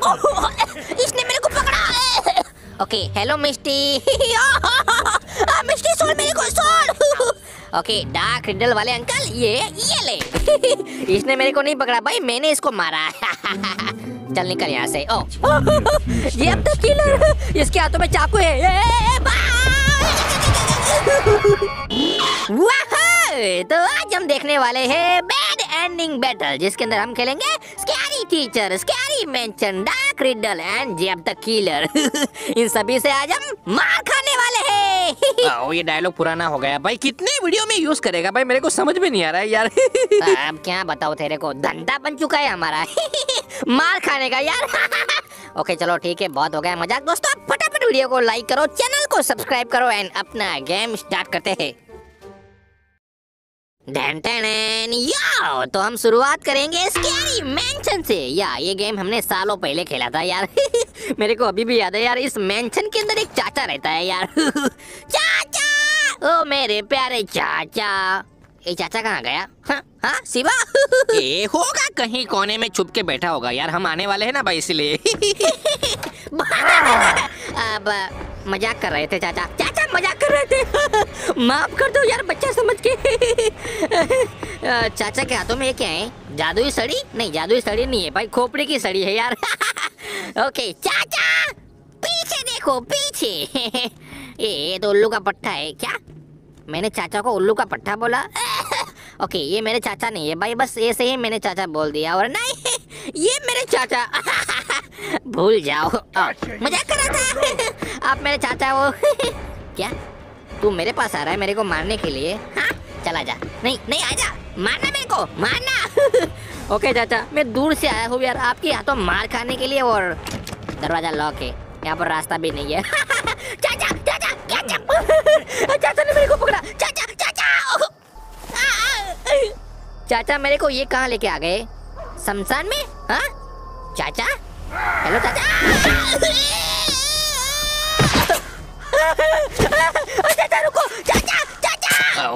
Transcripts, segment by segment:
इसने मेरे को पकड़ा है। ओके हेलो मिस्टी। मिस्टी छोड़ मेरे को छोड़ ओके डार्क रिडल वाले अंकल ये ये ले। इसने मेरे को नहीं पकड़ा भाई मैंने इसको मारा। चल निकल यहाँ से। ओ। ये अब तो किलर इसके हाथों में चाकू है। ए, ए! तो आज हम देखने वाले हैं बैड एंडिंग बैटल जिसके अंदर हम खेलेंगे teacher scary mansion dark riddle and Jeff the killer इन सभी से आज हम मार खाने वाले हैं। आओ ये डायलॉग पुराना हो गया। भाई कितने वीडियो में यूज़ करेगा? भाई मेरे को समझ में नहीं आ रहा है यार। अब क्या बताओ तेरे को? धंधा बन चुका है हमारा। मार खाने का यार। ओके चलो ठीक है बहुत हो गया मज़ाक। दोस्तों फटाफट वीडियो को लाइक करो चैनल को सब्सक्राइब करो एंड अपना गेम स्टार्ट करते हैं। याओ तो हम शुरुआत करेंगे स्कैरी मैंशन से। या ये गेम हमने सालों पहले खेला था यार। मेरे को अभी भी याद है यार इस मैंशन के अंदर एक चाचा रहता है यार। चाचा! ओ मेरे प्यारे चाचा। ये चाचा कहाँ गया? हाँ हाँ शिवा? ये होगा कहीं कोने में छुप के बैठा होगा यार। हम आने वाले हैं ना भाई इसलिए। अब मज़ाक कर रहे थे चाचा। मज़ाक कर रहे थे। माफ़ कर दो यार बच्चा समझ के। चाचा के हाथों में ये क्या है? जादुई सड़ी? नहीं जादुई सड़ी नहीं है भाई खोपड़ी की सड़ी है यार। ओके चाचा! पीछे देखो पीछे। ये तो उल्लू का पट्टा है क्या? मैंने चाचा को उल्लू का पट्टा बोला। ओके ये मेरे चाचा नहीं है भाई बस ऐसे ही मैंने चाचा बोल दिया और नहीं ये मेरे चाचा। भूल जाओ। मज़ाक कर रहा था। आप मेरे चाचा हो। क्या? तू मेरे पास आ रहा है मेरे को मारने के लिए। हाँ? चला जा। नहीं नहीं, आजा। मारना मेरे को। मारना। ओके, चाचा, मैं दूर से आया हूँ यार। आपके हाथों मार खाने के लिए और दरवाज़ा लॉक है। यहाँ पर रास्ता भी नहीं है। चाचा चाचा क्या चाचा। चाचा ने मेरे को पकड़ा। चाचा चाचा। चाचा, मेरे को ये कहाँ लेके आ गए? शमशान में? हाँ? चाचा? हेलो, चाचा।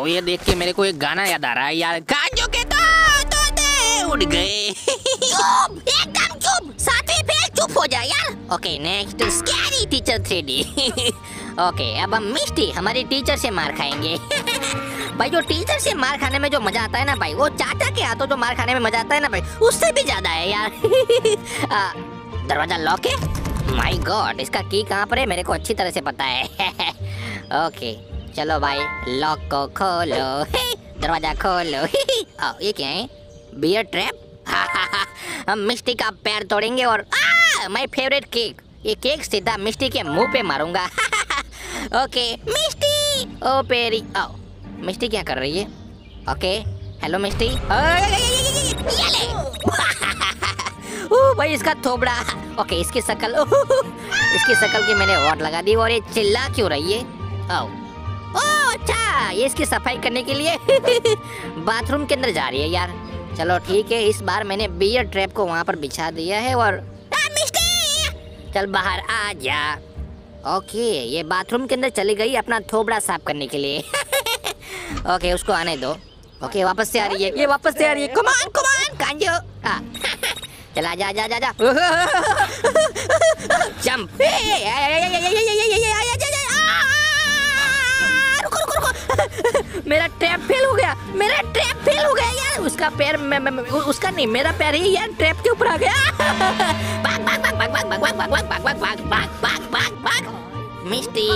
आओ ये देख के मेरे को एक गाना याद आ रहा है यार। कांजो के तो तोते उड़ गए। चुप एकदम चुप। सातवीं फेल चुप हो जा यार। Okay next scary teacher three okay अब हम मिस्टी हमारी टीचर से मार खाएँगे। भाई जो टीचर से मार खाने में जो मज़ा आता है ना भाई वो चाचा के हाथों जो मार खाने में मज़ा आता है ना भाई उससे भी ज़्यादा है यार। दरवाज़ा लॉक है? माय गॉड इसका की कहाँ पर है? मेरे को अच्छी तरह से पता है। ओके चलो भाई लॉक को खोलो। दरवाज़ा खोलो। आ, ये क्या है? बियर ट्रैप हम मिस्टी का पैर तोड़ेंगे और माय फेवरेट केक ये केक सीधा मिस्टी के मुँह पे मारूँगा। ओके मिस्टी ओ पेरी ओ मिस्टी क्या कर रही है? ओके हेलो मिस्टी ओ, ओ भाई इसका थोबड़ा। ओके इसकी शकल। इसकी शकल की मैंने वॉट लगा दी और ये चिल्ला क्यों रही है? ओ अच्छा ये इसकी सफ़ाई करने के लिए बाथरूम के अंदर जा रही है यार चलो ठीक है इस बार मैंने बियर ट्रैप को वहाँ पर बिछा दिया है और चल बाहर आ जा ओके ये बाथरूम के अंदर चली गई अपना थोबड़ा साफ़ करने के लिए ओके उसको आने दो ओके वापस से आ रही है ये वापस से आ रही है कमान कमान कांजो चला जा जा जा जा जंप मेरा ट्रैप फेल हो गया मेरा ट्रैप फेल हो गया यार उसका पैर उसका नहीं मेरा पैर ही यार ट्रैप के ऊपर आ गया भाग भाग भाग भाग भाग भाग भाग भाग भाग भाग भाग भाग भाग भाग भाग मिस्टी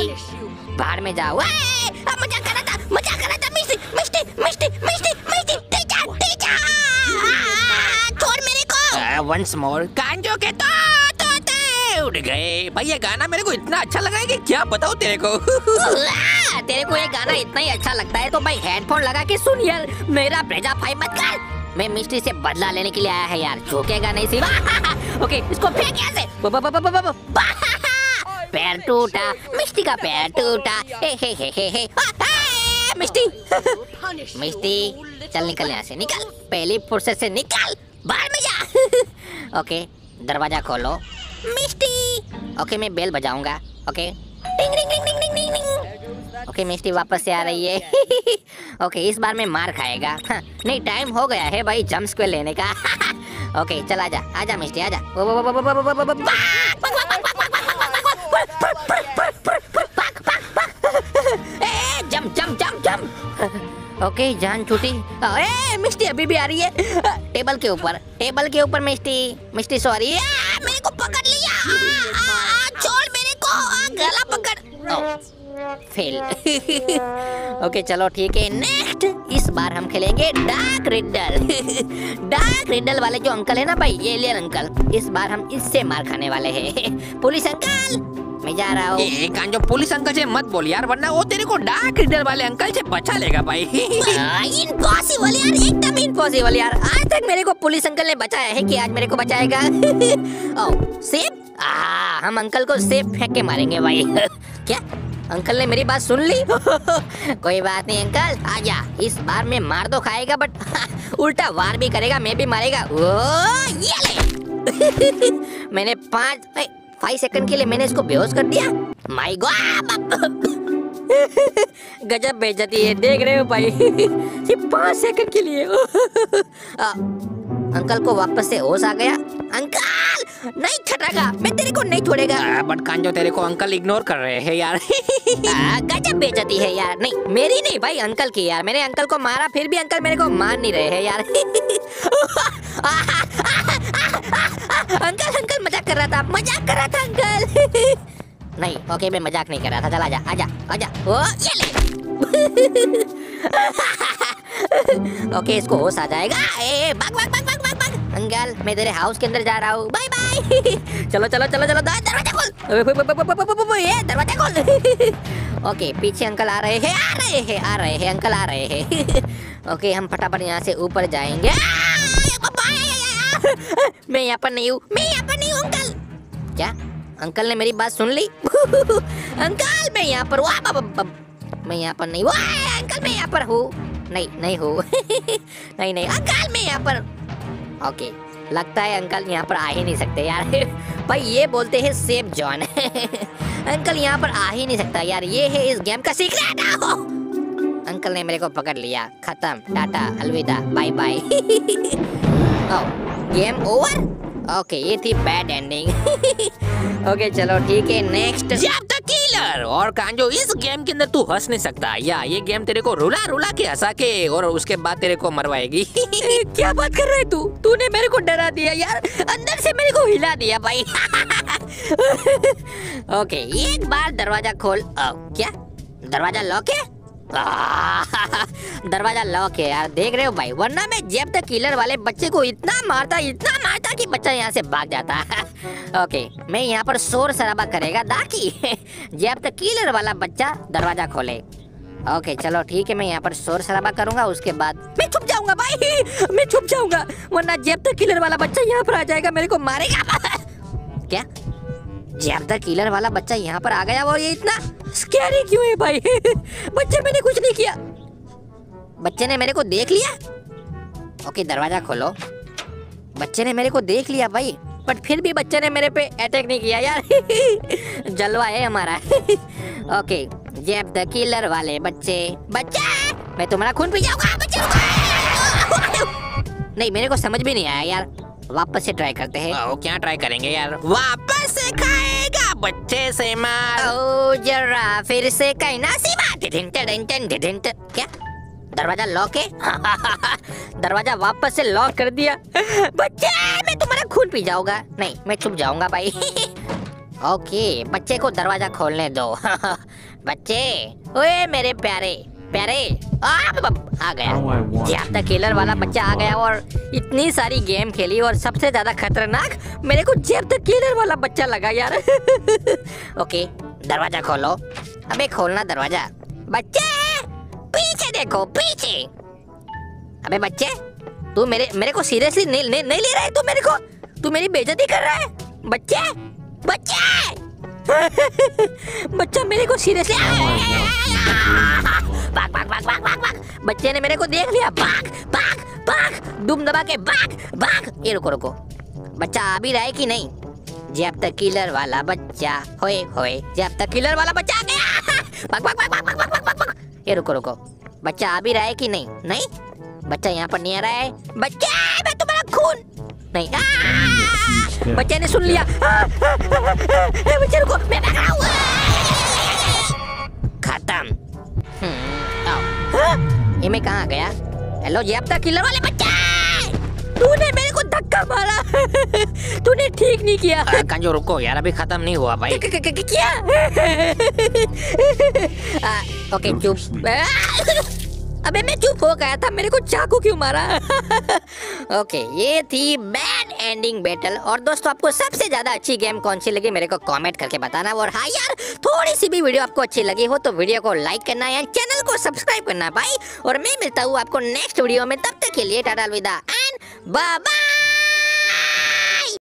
बाहर में जाओ अब मज़ा कर रहा था मज़ा कर रहा था मिस्टी मिस्टी मिस्टी मिस्टी मिस्टी टीचर टीचर छोड़ मेरे को वंस मोर कांजो के तो उड़ गए। भाई ये गाना मेरे को इतना अच्छा लगा है कि क्या बताऊँ तेरे को? तेरे को ये गाना इतना ही अच्छा लगता है तो भाई हेडफोन लगा के सुन यार। मेरा भेजा फाई मत कर। मैं मिस्ट्री से बदला लेने के लिए आया है यार। झुकेगा नहीं सिवा। ओके इसको फेंक यहाँ से। ब- ब- ब- ब- ब- ब- ब- पैर टूटा। मिस्टी का पैर टूटा। हे हे हे हे हे। मिस्टी मिस्टी चल निकल यहाँ से निकल। पहली फुर्सत से निकल। बाहर में जा। ओके दरवाज़ा खोलो। मिस्टी ओके मैं बेल बजाऊँगा ओके टिंग टिंग टिंग टिंग टिंग टिंग ओके मिस्टी वापस से आ रही है। ओके इस बार मैं मार खाएगा। नहीं टाइम हो गया है भाई जम्प स्क्वेल लेने का। ओके चल आजा आजा मिस्टी आजा। ओके okay, जान छुटी। ए मिस्टी अभी भी आ रही है। टेबल के ऊपर टेबल के ऊपर Misty Misty sorry fail. Okay चलो ठीक है नेक्स्ट इस बार हम खेलेंगे डार्क रिडल डार्क रिडल वाले जो अंकल है ना भाई ये एलियन अंकल इस बार हम इससे मार खाने वाले हैं। पुलिस अंकल मैं जा रहा हूँ। ए कांजो पुलिस अंकल से मत बोल यार वरना वो तेरे को डार्क रीडर वाले अंकल से बचा लेगा भाई। इम्पॉसिबल यार एकदम इम्पॉसिबल यार। आज तक मेरे को पुलिस अंकल ने बचाया है कि आज मेरे को बचाएगा। ओ सेब आ हम अंकल को सेब फेंक के मारेंगे भाई। क्या? अंकल ने मेरी बात सुन ली? कोई बात नहीं अंकल आजा इस बार में मार तो खाएगा बट उल्टा वार भी करेगा मैं भी मारेगा। ओ ये ले! मैंने पाँच फाइव सेकंड के लिए मैंने इसको बेहोश कर दिया। माय गॉड गजब बेइज्जती है देख रहे हो भाई। ये पाँच सेकंड के लिए। आ, अंकल को वापस से होश आ गया। अंकल! नहीं छटागा मैं तेरे को नहीं छोड़ेगा। बट कांजो तेरे को अंकल इग्नोर कर रहे हैं यार। गजब बेइज्जती है यार। नहीं मेरी नहीं भाई अंकल की यार। मैंने अंकल को मारा फिर भी अंकल मेरे को मार नहीं रहे हैं यार। अंकल अंकल मज़ाक कर रहा था। मज़ाक कर रहा था अंकल। नहीं ओके मैं मज़ाक नहीं कर रहा था। चल आजा आजा आजा। ओ ये ले। ओके इसको होश आ जाएगा ए भाग भाग भाग भाग भाग भाग अंकल मैं तेरे हाउस के अंदर जा रहा हूँ बाय बाय चलो चलो चलो चलो दरवाज़ा खोल ये दरवाज़ा खोल ओके पीछे अंकल आ रहे हैं आ रहे हैं आ रहे हैं अंकल आ रहे हैं ओके हम फटाफट यहाँ से ऊपर जाएँगे मैं यहाँ पर नहीं हूँ मैं यहाँ पर नहीं हूँ अंकल क्या अंकल ने मेरी बात सुन ली अंकल मैं यहाँ पर। मैं यहाँ पर नहीं हूँ अंकल मैं यहाँ पर हूँ नहीं नहीं हूँ। नहीं नहीं, अंकल मैं यहाँ पर ओके, लगता है अंकल यहाँ पर आ ही नहीं सकते यार। भाई, ये बोलते हैं सेफ़ जॉन। अंकल यहाँ पर आ ही नहीं सकता यार, ये है इस गेम का सीक्रेट। अंकल ने मेरे को पकड़ लिया। खत्म, टाटा, अलविदा bye bye game over? Okay, ये थी बैड एंडिंग। ओके, चलो, ठीक है, नेक्स्ट। किलर और कांजो इस गेम के अंदर तू हंस नहीं सकता। या ये गेम तेरे को रुला रुला के हंसा के और उसके बाद तेरे को मरवाएगी। क्या बात कर रहे तू? तूने मेरे को डरा दिया यार। अंदर से मेरे को हिला दिया भाई। ओके एक बार दरवाज़ा खोल। ओ, क्या? दरवाज़ा लॉक है? दरवाज़ा लॉक है यार, देख रहे हो भाई? वरना मैं जब तक किलर वाले बच्चे को इतना मारता इतना मारता कि बच्चा यहाँ से भाग जाता। ओके मैं यहाँ पर शोर शराबा करेगा ताकि जब तक किलर वाला बच्चा दरवाज़ा खोले। ओके चलो ठीक है, मैं यहाँ पर शोर शराबा करूँगा, उसके बाद मैं छुप जाऊँगा भाई। मैं छुप जाऊँगा। वरना जेब तक किलर वाला बच्चा यहाँ पर आ जाएगा, मेरे को मारेगा। क्या? जब तक किलर वाला बच्चा यहाँ पर आ गया और ये इतना स्कैरी क्यों है भाई? बच्चे मैंने कुछ नहीं किया। बच्चे ने मेरे को देख लिया? ओके दरवाज़ा खोलो। बच्चे ने मेरे को देख लिया भाई बट फिर भी बच्चे ने मेरे पे अटैक नहीं किया यार। जलवा है हमारा। ओके जब द किलर वाले बच्चे। बच्चे! मैं तुम्हारा खून पी जाऊँगा बच्चे! नहीं मेरे को समझ भी नहीं आया यार। वापस से ट्राई करते हैं। ओ, क्या ट्राई करेंगे यार? वापस से खाएगा बच्चे से मार। ओ जरा फिर से कहना सी बात। क्या? दरवाज़ा लॉक है? दरवाज़ा वापस से लॉक कर दिया। बच्चे मैं तुम्हारा खून पी जाऊँगा। नहीं मैं छुप जाऊँगा भाई। ओके बच्चे को दरवाज़ा खोलने दो। बच्चे ओए मेरे प्यारे। प्यारे। आ, गया। तक किलर वाला बच्चा आ गया और इतनी सारी गेम खेली और सबसे ज़्यादा खतरनाक मेरे को जब तक किलर वाला बच्चा लगा यार। ओके दरवाज़ा खोलो। अबे खोलना दरवाज़ा। बच्चे पीछे देखो पीछे। अबे बच्चे तू मेरे मेरे को सीरियसली नहीं, नहीं, नहीं ले रहा है तू मेरे को? तू मेरी बेइज्जती कर रहा है? बच्चे बच्चे! बच्चा मेरे को सीरियसली भाग भाग भाग भाग भाग भाग बच्चे ने मेरे को देख लिया भाग भाग भाग दुम दबा के भाग भाग ये रुको रुको बच्चा आ भी रहा है कि नहीं जब तक किलर वाला बच्चा होए होए जब तक किलर वाला बच्चा आ गया भाग भाग भाग भाग भाग भाग भाग ये रुको रुको बच्चा आ भी रहा है कि नहीं नहीं बच्चा यहाँ पर नहीं आ रहा है बच्चे मैं तुम्हारा खून नहीं बच्चे ने सुन लिया बच्चे रुको मैं भाग रहा हूँ ये मैं कहाँ गया? हेलो ये अब तक किलर वाले बच्चे! तूने मेरे को धक्का मारा। तूने ठीक नहीं किया। कंजो रुको यार अभी खत्म नहीं हुआ भाई। क्या? ओके चुप अबे मैं चुप हो गया था, मेरे को चाकू क्यों मारा? ओके ये थी बैड एंडिंग बैटल। और दोस्तों, आपको सबसे ज़्यादा अच्छी गेम कौन सी लगी, मेरे को कमेंट करके बताना। और हाँ यार थोड़ी सी भी वीडियो आपको अच्छी लगी हो तो वीडियो को लाइक करना या चैनल को सब्सक्राइब करना भाई। और मैं मिलता हूँ आपको नेक्स्ट वीडियो में, तब तक के लिए टाटा अलविदा एंड बाय